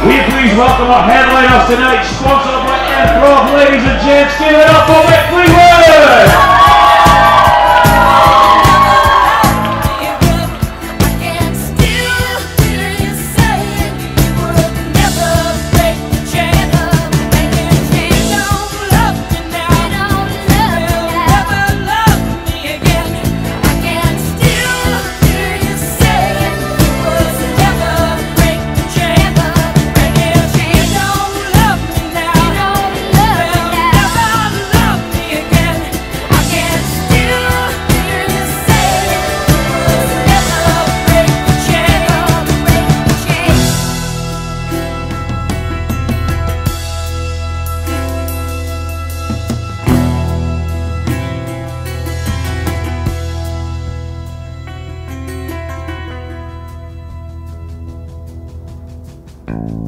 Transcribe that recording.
We please welcome our headliners tonight, sponsored by Improv. Ladies and gents, give it up for Rick Freeway! Thank